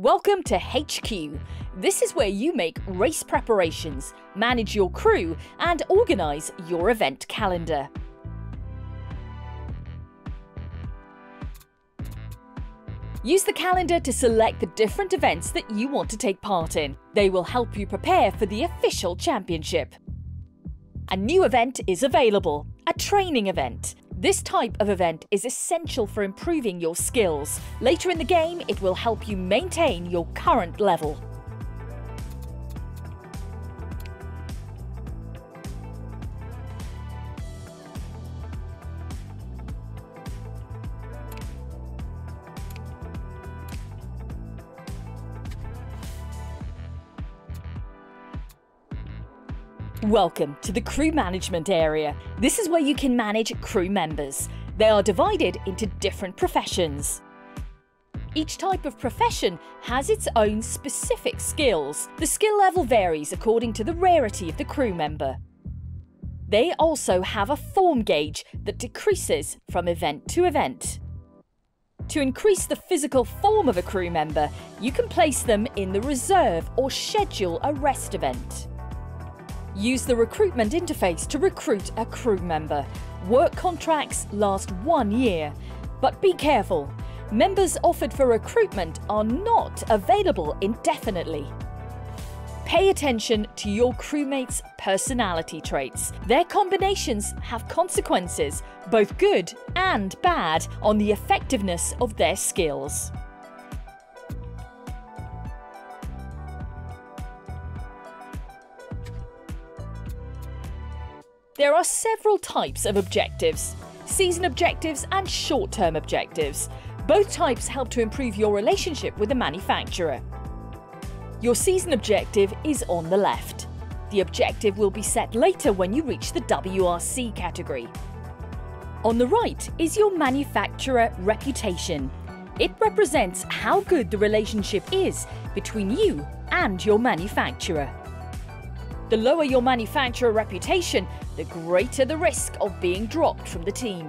Welcome to HQ. This is where you make race preparations, manage your crew, and organise your event calendar. Use the calendar to select the different events that you want to take part in. They will help you prepare for the official championship. A new event is available, a training event. This type of event is essential for improving your skills. Later in the game, it will help you maintain your current level. Welcome to the crew management area. This is where you can manage crew members. They are divided into different professions. Each type of profession has its own specific skills. The skill level varies according to the rarity of the crew member. They also have a form gauge that decreases from event to event. To increase the physical form of a crew member, you can place them in the reserve or schedule a rest event. Use the recruitment interface to recruit a crew member. Work contracts last one year. But be careful, members offered for recruitment are not available indefinitely. Pay attention to your crewmates' personality traits. Their combinations have consequences, both good and bad, on the effectiveness of their skills. There are several types of objectives season objectives and short term objectives. Both types help to improve your relationship with the manufacturer. Your season objective is on the left. The objective will be set later when you reach the WRC category. On the right is your manufacturer reputation. It represents how good the relationship is between you and your manufacturer. The lower your manufacturer reputation, the greater the risk of being dropped from the team.